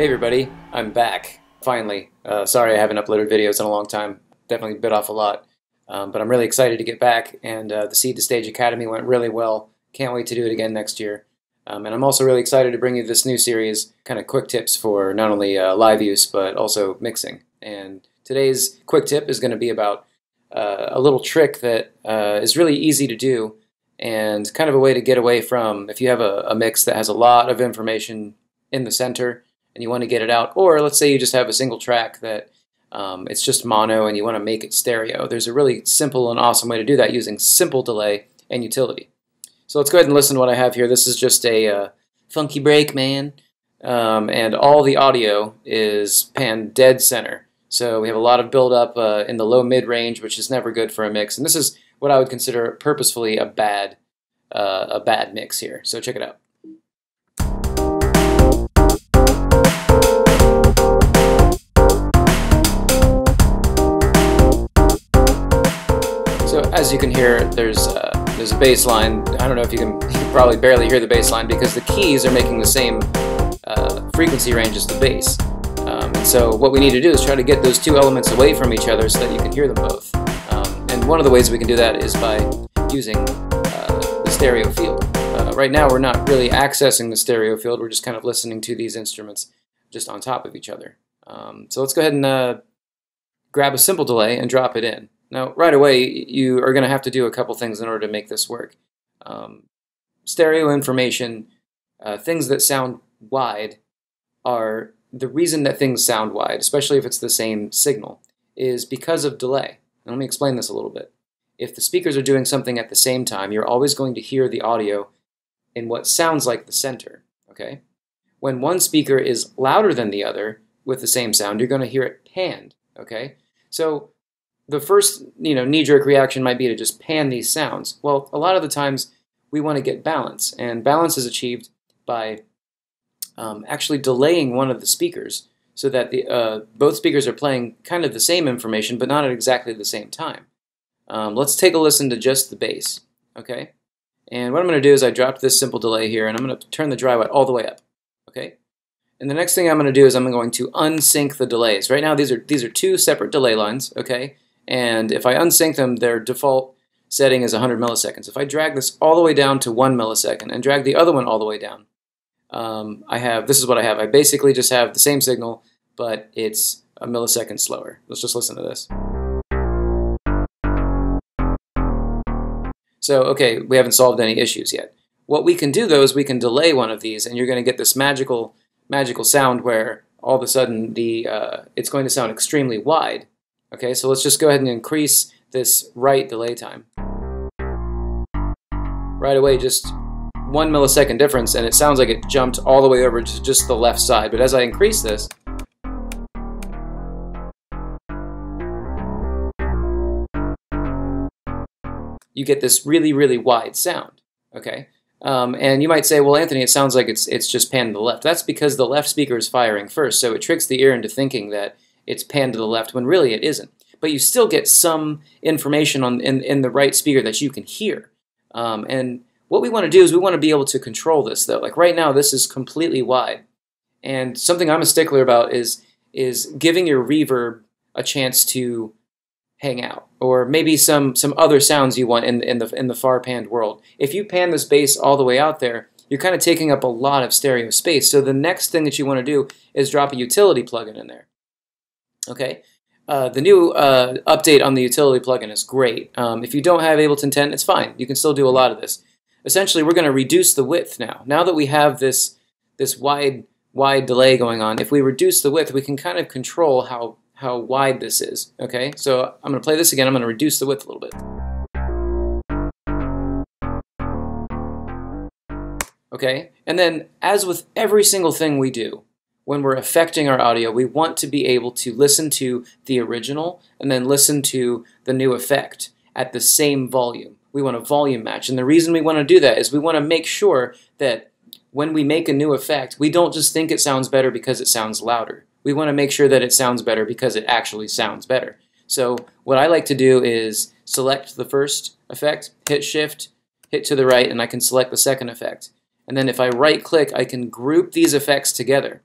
Hey everybody, I'm back, finally. Uh, sorry I haven't uploaded videos in a long time. Definitely bit off a lot. Um, but I'm really excited to get back, and uh, the Seed to Stage Academy went really well. Can't wait to do it again next year. Um, and I'm also really excited to bring you this new series, kind of quick tips for not only uh, live use, but also mixing. And today's quick tip is going to be about uh, a little trick that uh, is really easy to do and kind of a way to get away from if you have a, a mix that has a lot of information in the center and you want to get it out, or let's say you just have a single track that um, it's just mono and you want to make it stereo. There's a really simple and awesome way to do that using simple delay and utility. So let's go ahead and listen to what I have here. This is just a uh, funky break, man. Um, and all the audio is panned dead center. So we have a lot of buildup uh, in the low mid range, which is never good for a mix. And this is what I would consider purposefully a bad uh, a bad mix here. So check it out. As you can hear, there's uh, there's a bass line. I don't know if you can, you probably barely hear the bass line because the keys are making the same uh, frequency range as the bass. Um, and so what we need to do is try to get those two elements away from each other so that you can hear them both. Um, and one of the ways we can do that is by using uh, the stereo field. Uh, right now we're not really accessing the stereo field, we're just kind of listening to these instruments just on top of each other. Um, so let's go ahead and uh, grab a simple delay and drop it in. Now, right away, you are going to have to do a couple things in order to make this work. Um, stereo information, uh, things that sound wide, are the reason that things sound wide, especially if it's the same signal, is because of delay. And let me explain this a little bit. If the speakers are doing something at the same time, you're always going to hear the audio in what sounds like the center. Okay? When one speaker is louder than the other with the same sound, you're going to hear it panned. Okay? So the first you know knee-jerk reaction might be to just pan these sounds. Well, a lot of the times we want to get balance, and balance is achieved by um, actually delaying one of the speakers so that the uh, both speakers are playing kind of the same information, but not at exactly the same time. Um, let's take a listen to just the bass, okay? And what I'm going to do is I dropped this simple delay here, and I'm going to turn the dry wet all the way up, okay? And the next thing I'm going to do is I'm going to unsync the delays. Right now, these are these are two separate delay lines, okay? And if I unsync them, their default setting is 100 milliseconds. If I drag this all the way down to 1 millisecond and drag the other one all the way down, um, I have, this is what I have. I basically just have the same signal, but it's a millisecond slower. Let's just listen to this. So, okay, we haven't solved any issues yet. What we can do though is we can delay one of these and you're going to get this magical, magical sound where all of a sudden the uh, it's going to sound extremely wide Okay, so let's just go ahead and increase this right delay time. Right away, just one millisecond difference, and it sounds like it jumped all the way over to just the left side. But as I increase this, you get this really, really wide sound. Okay, um, and you might say, well, Anthony, it sounds like it's it's just panned to the left. That's because the left speaker is firing first, so it tricks the ear into thinking that it's panned to the left when really it isn't. But you still get some information on in, in the right speaker that you can hear. Um, and what we want to do is we want to be able to control this though. Like right now, this is completely wide. And something I'm a stickler about is is giving your reverb a chance to hang out, or maybe some some other sounds you want in in the in the far panned world. If you pan this bass all the way out there, you're kind of taking up a lot of stereo space. So the next thing that you want to do is drop a utility plugin in there. Okay, uh, the new uh, update on the utility plugin is great. Um, if you don't have Ableton 10, it's fine. You can still do a lot of this. Essentially, we're going to reduce the width now. Now that we have this this wide wide delay going on, if we reduce the width, we can kind of control how how wide this is. Okay, so I'm going to play this again. I'm going to reduce the width a little bit. Okay, and then as with every single thing we do, when we're affecting our audio, we want to be able to listen to the original and then listen to the new effect at the same volume. We want a volume match. And the reason we want to do that is we want to make sure that when we make a new effect, we don't just think it sounds better because it sounds louder. We want to make sure that it sounds better because it actually sounds better. So what I like to do is select the first effect, hit shift, hit to the right, and I can select the second effect. And then if I right click, I can group these effects together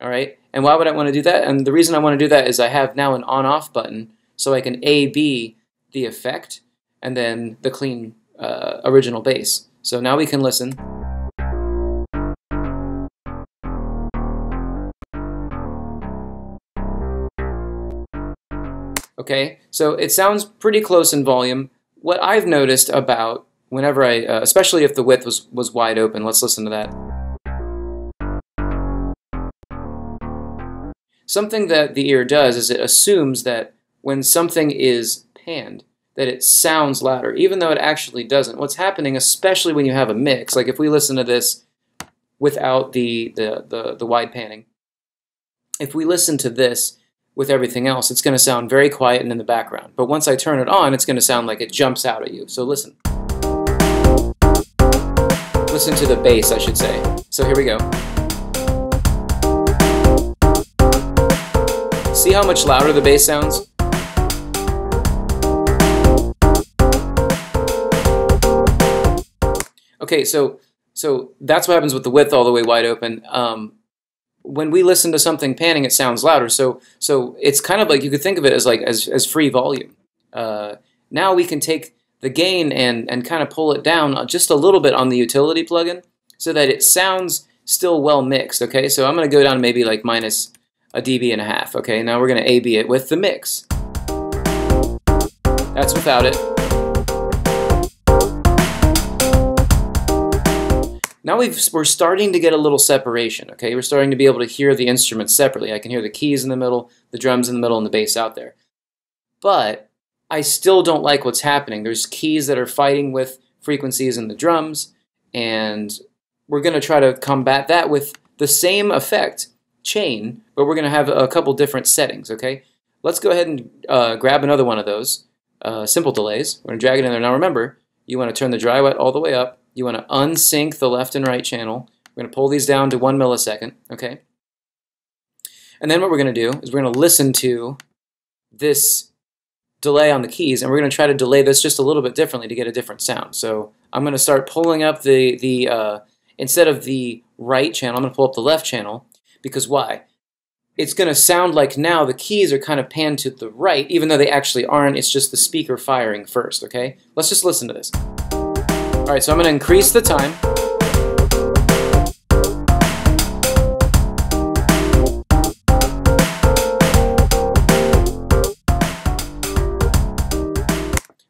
all right? And why would I want to do that? And the reason I want to do that is I have now an on-off button, so I can A-B the effect and then the clean uh, original bass. So now we can listen. Okay, so it sounds pretty close in volume. What I've noticed about whenever I, uh, especially if the width was, was wide open, let's listen to that. Something that the ear does is it assumes that when something is panned, that it sounds louder, even though it actually doesn't. What's happening, especially when you have a mix, like if we listen to this without the, the, the, the wide panning, if we listen to this with everything else, it's going to sound very quiet and in the background. But once I turn it on, it's going to sound like it jumps out at you. So listen. Listen to the bass, I should say. So here we go. See how much louder the bass sounds? Okay, so so that's what happens with the width all the way wide open. Um, when we listen to something panning, it sounds louder. So so it's kind of like you could think of it as like as, as free volume. Uh, now we can take the gain and and kind of pull it down just a little bit on the utility plugin so that it sounds still well mixed. Okay, so I'm going to go down maybe like minus a dB and a half. Okay, now we're going to A/B it with the mix. That's without it. Now we are starting to get a little separation, okay? We're starting to be able to hear the instruments separately. I can hear the keys in the middle, the drums in the middle, and the bass out there. But I still don't like what's happening. There's keys that are fighting with frequencies in the drums, and we're going to try to combat that with the same effect, chain, but we're going to have a couple different settings, okay? Let's go ahead and uh, grab another one of those uh, simple delays. We're going to drag it in there. Now remember, you want to turn the dry wet all the way up, you want to unsync the left and right channel. We're going to pull these down to one millisecond, okay? And then what we're going to do is we're going to listen to this delay on the keys, and we're going to try to delay this just a little bit differently to get a different sound. So I'm going to start pulling up the, the uh, instead of the right channel, I'm going to pull up the left channel, because why? It's going to sound like now the keys are kind of panned to the right, even though they actually aren't. It's just the speaker firing first, okay? Let's just listen to this. All right, so I'm going to increase the time.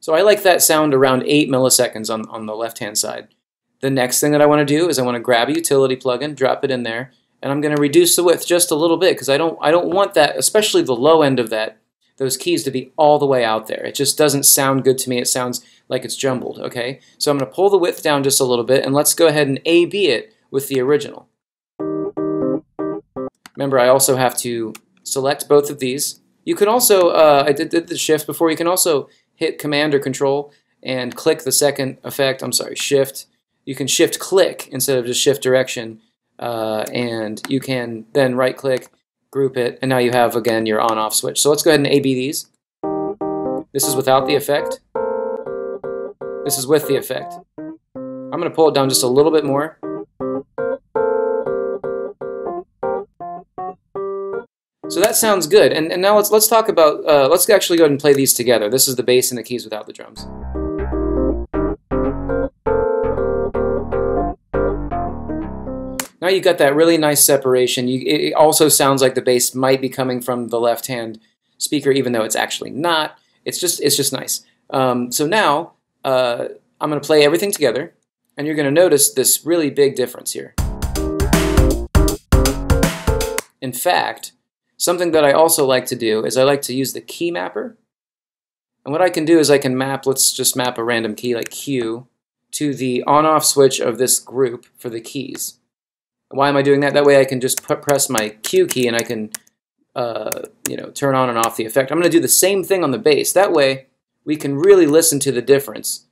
So I like that sound around 8 milliseconds on, on the left-hand side. The next thing that I want to do is I want to grab a utility plugin, drop it in there, and I'm going to reduce the width just a little bit because I don't I don't want that, especially the low end of that, those keys to be all the way out there. It just doesn't sound good to me. It sounds like it's jumbled, okay? So I'm going to pull the width down just a little bit, and let's go ahead and A-B it with the original. Remember, I also have to select both of these. You can also, uh, I did, did the shift before, you can also hit Command or Control and click the second effect, I'm sorry, Shift. You can Shift click instead of just Shift direction, uh, and you can then right click, group it, and now you have, again, your on-off switch. So let's go ahead and A-B these. This is without the effect. This is with the effect. I'm going to pull it down just a little bit more. So that sounds good. And, and now let's let's talk about uh, let's actually go ahead and play these together. This is the bass and the keys without the drums. Now you got that really nice separation. You, it also sounds like the bass might be coming from the left hand speaker, even though it's actually not. It's just it's just nice. Um, so now uh, I'm going to play everything together, and you're going to notice this really big difference here. In fact, something that I also like to do is I like to use the key mapper. And what I can do is I can map, let's just map a random key like Q, to the on-off switch of this group for the keys. Why am I doing that? That way I can just press my Q key and I can uh, you know, turn on and off the effect. I'm going to do the same thing on the bass. That way we can really listen to the difference.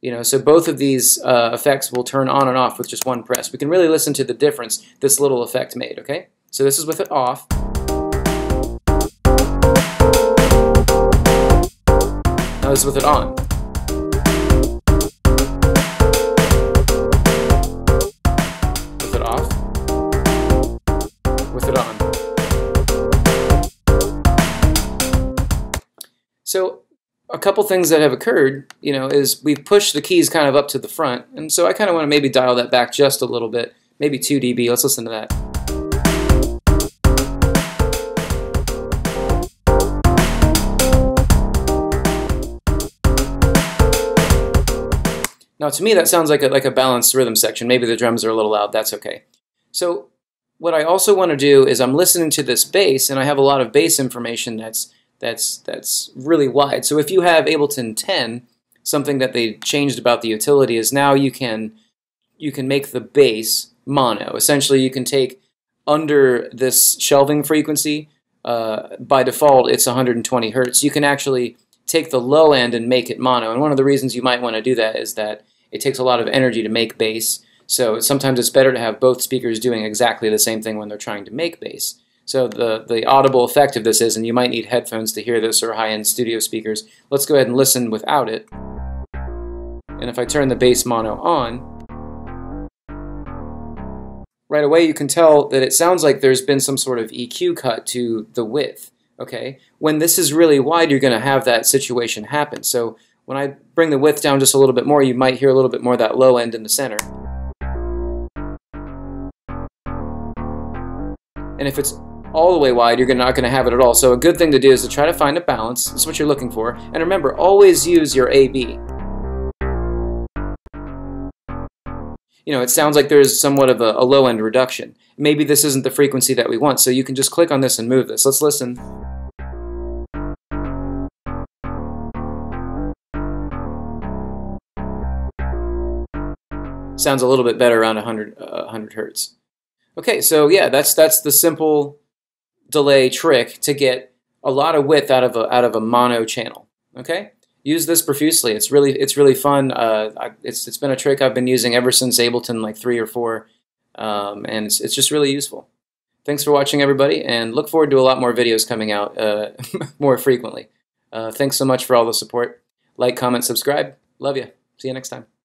You know, so both of these uh, effects will turn on and off with just one press. We can really listen to the difference this little effect made, okay? So this is with it off. Now this is with it on. So a couple things that have occurred, you know, is we've pushed the keys kind of up to the front, and so I kind of want to maybe dial that back just a little bit, maybe 2 dB. Let's listen to that. Now to me that sounds like a, like a balanced rhythm section. Maybe the drums are a little loud, that's okay. So what I also want to do is I'm listening to this bass and I have a lot of bass information that's that's that's really wide. So if you have Ableton 10, something that they changed about the utility is now you can you can make the bass mono. Essentially you can take under this shelving frequency, uh, by default it's 120 hertz. You can actually take the low end and make it mono. And one of the reasons you might want to do that is that it takes a lot of energy to make bass. So sometimes it's better to have both speakers doing exactly the same thing when they're trying to make bass. So the, the audible effect of this is, and you might need headphones to hear this or high-end studio speakers, let's go ahead and listen without it. And if I turn the bass mono on, right away you can tell that it sounds like there's been some sort of EQ cut to the width. Okay, When this is really wide, you're going to have that situation happen. So when I bring the width down just a little bit more, you might hear a little bit more of that low end in the center. And if it's all the way wide, you're not going to have it at all. So a good thing to do is to try to find a balance. That's what you're looking for. And remember, always use your AB. You know, it sounds like there's somewhat of a, a low end reduction. Maybe this isn't the frequency that we want, so you can just click on this and move this. Let's listen. Sounds a little bit better around 100, uh, 100 hertz. Okay, so yeah, that's that's the simple delay trick to get a lot of width out of a out of a mono channel. Okay, use this profusely. It's really it's really fun. Uh, I, it's it's been a trick I've been using ever since Ableton like three or four, um, and it's it's just really useful. Thanks for watching, everybody, and look forward to a lot more videos coming out uh, more frequently. Uh, thanks so much for all the support. Like, comment, subscribe. Love you. See you next time.